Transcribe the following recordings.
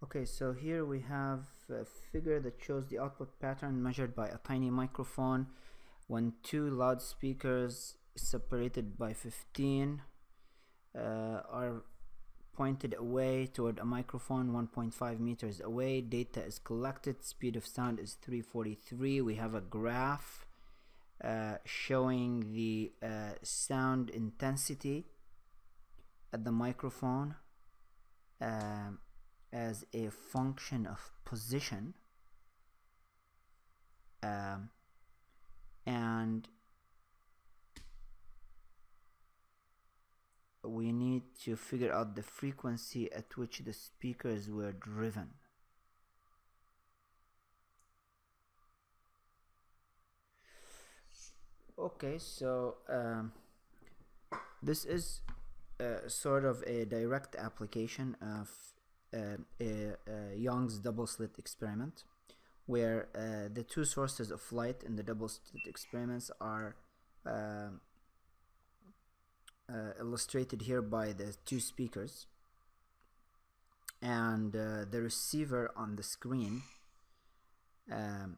Okay, so here we have a figure that shows the output pattern measured by a tiny microphone when two loudspeakers separated by 15 uh, are pointed away toward a microphone 1.5 meters away. Data is collected, speed of sound is 343. We have a graph uh, showing the uh, sound intensity at the microphone. Um, as a function of position um, and we need to figure out the frequency at which the speakers were driven. Okay so um, this is uh, sort of a direct application of uh, a Young's double slit experiment where uh, the two sources of light in the double slit experiments are uh, illustrated here by the two speakers. And the receiver on the screen um,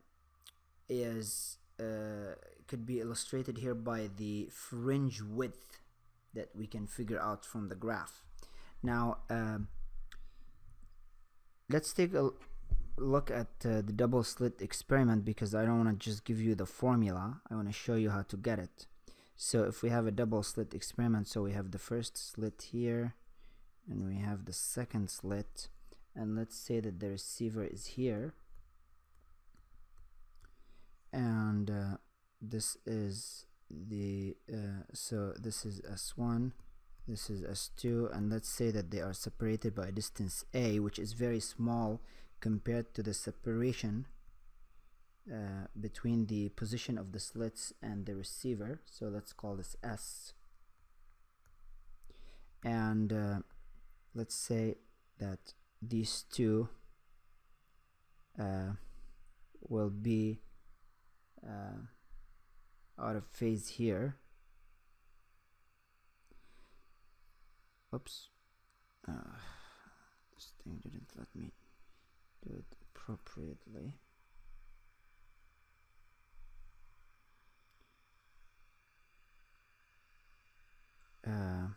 is uh, could be illustrated here by the fringe width that we can figure out from the graph. Now um, let's take a look at uh, the double slit experiment because I don't want to just give you the formula. I want to show you how to get it. So if we have a double slit experiment so we have the first slit here and we have the second slit. And let's say that the receiver is here. And uh, this is the uh, so this is s1 this is S2 and let's say that they are separated by a distance A which is very small compared to the separation uh, between the position of the slits and the receiver. So let's call this S. And uh, let's say that these two uh, will be uh, out of phase here oops. Uh, this thing didn't let me do it appropriately. Uh,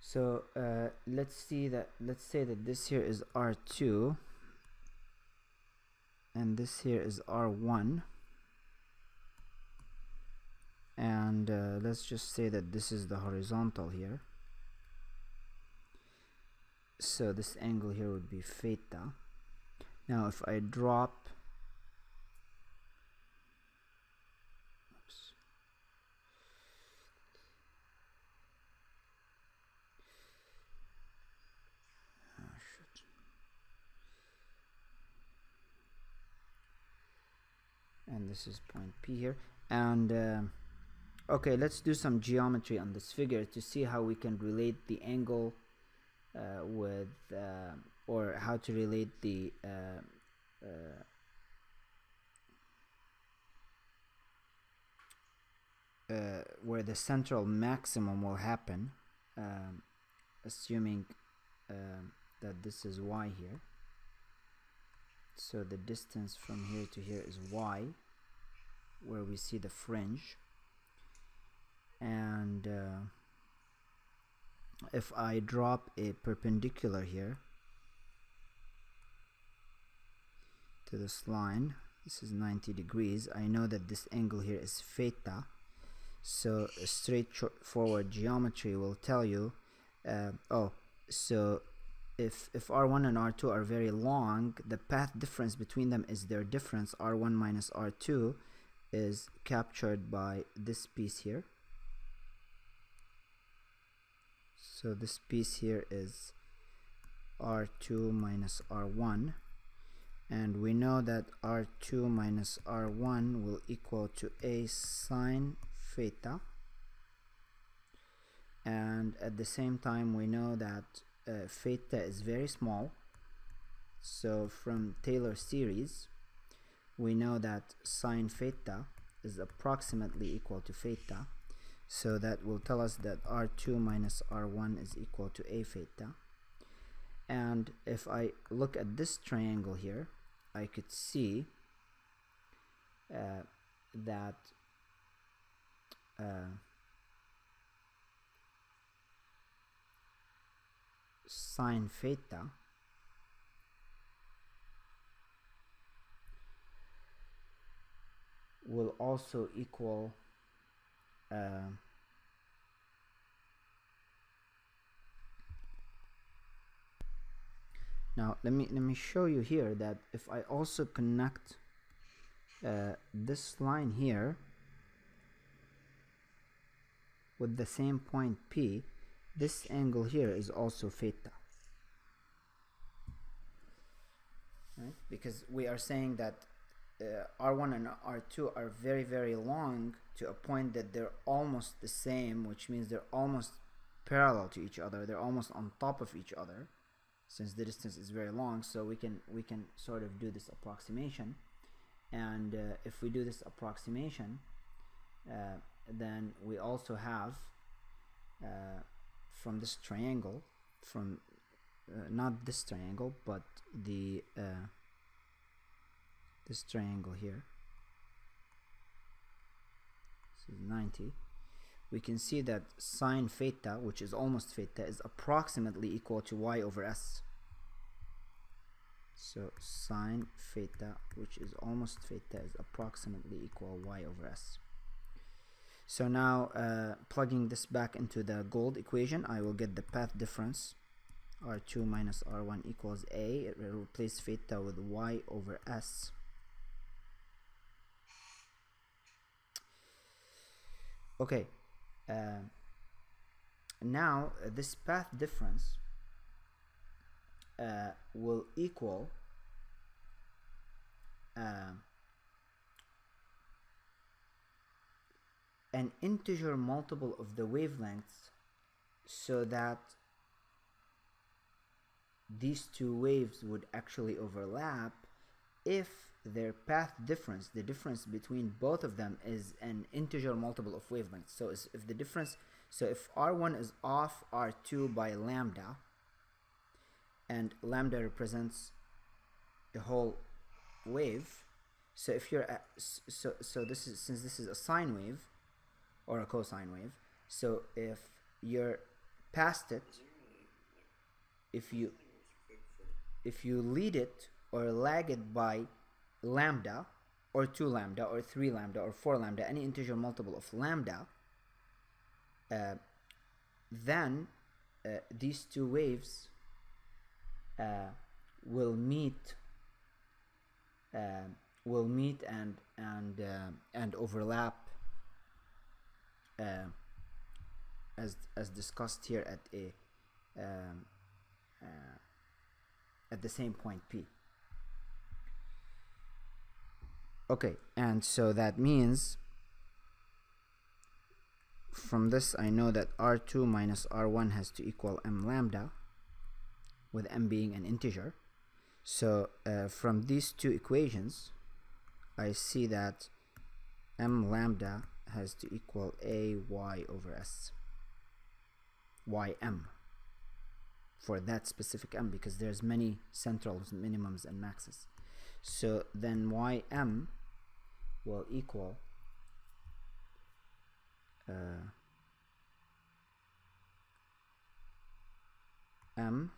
so uh, let's see that let's say that this here is R2 and this here is R1 and uh, let's just say that this is the horizontal here. So this angle here would be theta. Now if I drop oops, oh, and this is point P here. And uh, okay let's do some geometry on this figure to see how we can relate the angle uh, with uh, or how to relate the uh, uh, uh, where the central maximum will happen um, assuming um, that this is y here. So the distance from here to here is y where we see the fringe and uh, if I drop a perpendicular here to this line this is 90 degrees I know that this angle here is theta. So straightforward geometry will tell you uh, oh so if if r1 and r2 are very long the path difference between them is their difference. R1 minus r2 is captured by this piece here so this piece here is r2 minus r1 and we know that r2 minus r1 will equal to a sine theta. And at the same time we know that uh, theta is very small. So from Taylor series we know that sine theta is approximately equal to theta so that will tell us that r2 minus r1 is equal to a theta. And if I look at this triangle here I could see uh, that uh, sine theta will also equal uh, now let me let me show you here that if I also connect uh, this line here with the same point P this angle here is also theta. Right? Because we are saying that uh, R1 and R2 are very very long to a point that they're almost the same which means they're almost parallel to each other. They're almost on top of each other since the distance is very long. So we can we can sort of do this approximation. And uh, if we do this approximation uh, then we also have uh, from this triangle from uh, not this triangle but the this triangle here. This is 90 we can see that sine theta which is almost theta is approximately equal to y over s. So sine theta which is almost theta is approximately equal y over s. So now uh, plugging this back into the gold equation I will get the path difference. R2 minus r1 equals a. It will replace theta with y over s okay uh, now uh, this path difference uh, will equal uh, an integer multiple of the wavelengths so that these two waves would actually overlap if their path difference, the difference between both of them is an integer multiple of wavelengths. So if the difference, so if R1 is off R2 by lambda, and lambda represents the whole wave, so if you're at, so so this is since this is a sine wave or a cosine wave, so if you're past it, if you if you lead it or lag it by lambda or 2 lambda or 3 lambda or 4 lambda any integer multiple of lambda uh, then uh, these two waves uh, will meet uh, will meet and and uh, and overlap uh, as as discussed here at a um, at the same point P okay and so that means from this I know that r2 minus r1 has to equal m lambda with m being an integer. So uh, from these two equations I see that m lambda has to equal a y over s ym for that specific m because there's many centrals minimums and maxes. So then ym will equal uh, m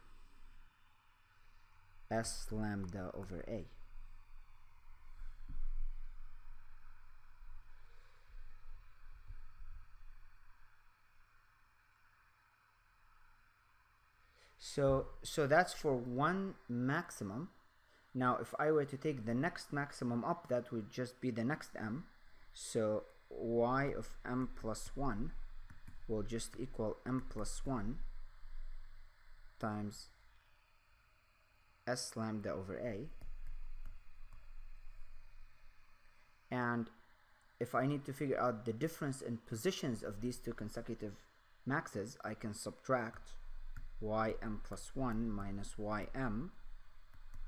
s lambda over a. So so that's for one maximum now if I were to take the next maximum up that would just be the next m. So y of m plus 1 will just equal m plus 1 times s lambda over a. And if I need to figure out the difference in positions of these two consecutive maxes I can subtract ym plus 1 minus ym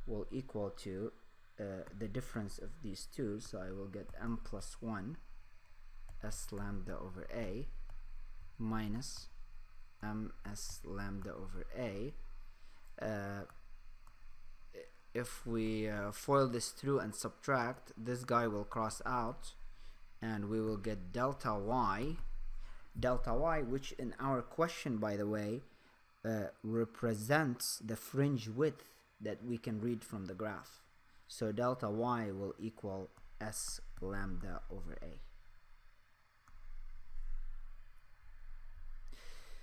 will equal to uh, the difference of these two so I will get m plus 1 s lambda over a minus ms lambda over a. Uh, if we uh, FOIL this through and subtract this guy will cross out and we will get delta y. Delta y which in our question by the way uh, represents the fringe width that we can read from the graph so delta y will equal s lambda over a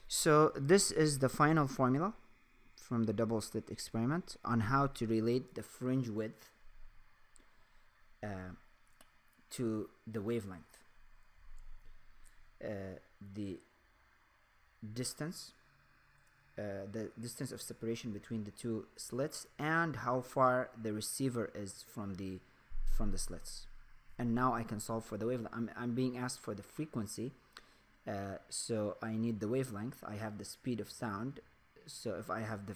so this is the final formula from the double slit experiment on how to relate the fringe width uh, to the wavelength. Uh, the distance, the distance of separation between the two slits and how far the receiver is from the from the slits. And now I can solve for the wavelength. I'm, I'm being asked for the frequency. Uh, so I need the wavelength. I have the speed of sound so if I have the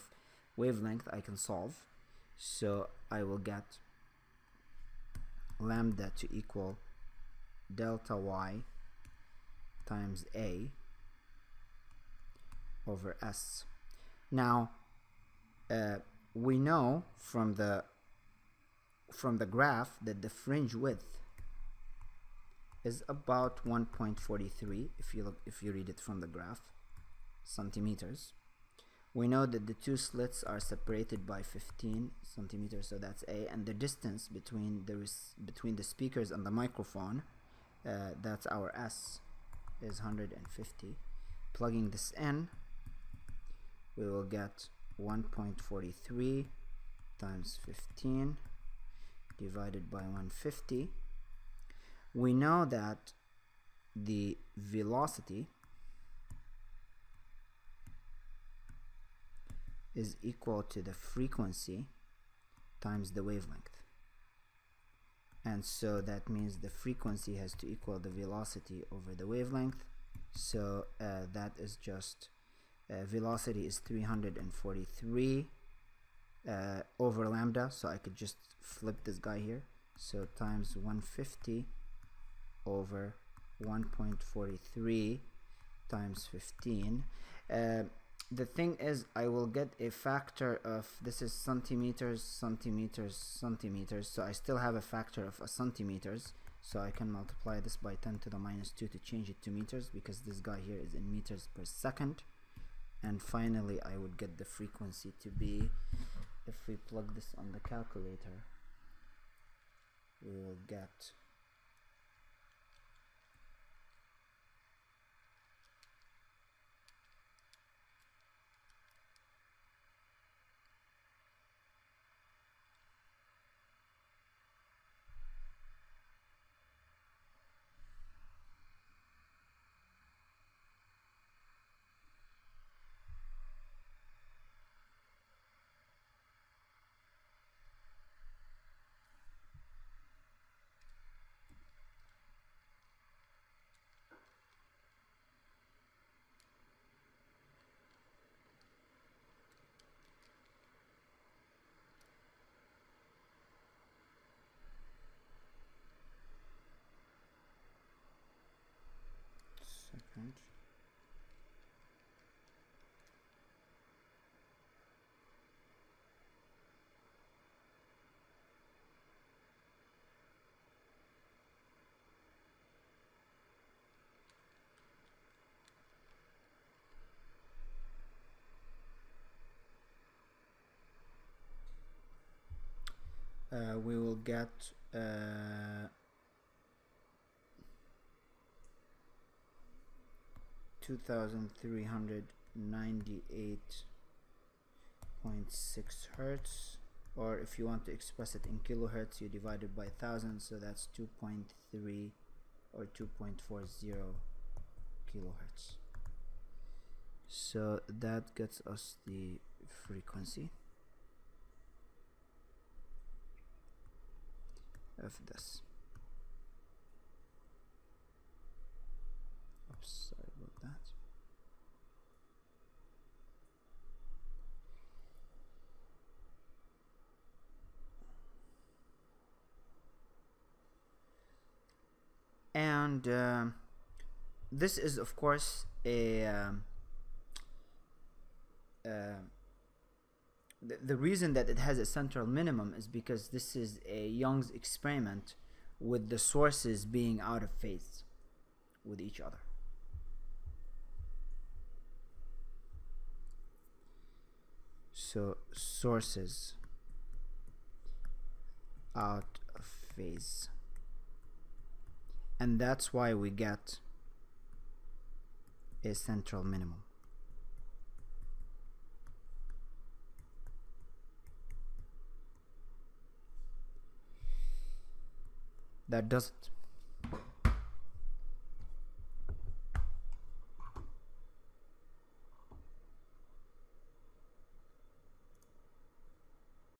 wavelength I can solve so I will get lambda to equal delta y times a over s now uh, we know from the from the graph that the fringe width is about 1.43 if you look if you read it from the graph centimeters. We know that the two slits are separated by 15 centimeters so that's a and the distance between the between the speakers and the microphone uh, that's our s is 150 plugging this in we will get 1.43 times 15 divided by 150 we know that the velocity is equal to the frequency times the wavelength. And so that means the frequency has to equal the velocity over the wavelength. So uh, that is just uh, velocity is 343 uh, over lambda so I could just flip this guy here. So times 150 over 1.43 times 15 uh, the thing is I will get a factor of this is centimeters centimeters centimeters so I still have a factor of a centimeters. So I can multiply this by 10 to the minus 2 to change it to meters because this guy here is in meters per second and finally I would get the frequency to be if we plug this on the calculator we will get uh, we will get uh, 2398.6 hertz or if you want to express it in kilohertz you divide it by 1000 so that's 2.3 or 2.40 kilohertz. So that gets us the frequency of this. Oops sorry about that and uh, this is of course a um, uh, the, the reason that it has a central minimum is because this is a Young's experiment with the sources being out of phase with each other. So sources out of phase. And that's why we get a central minimum. that does it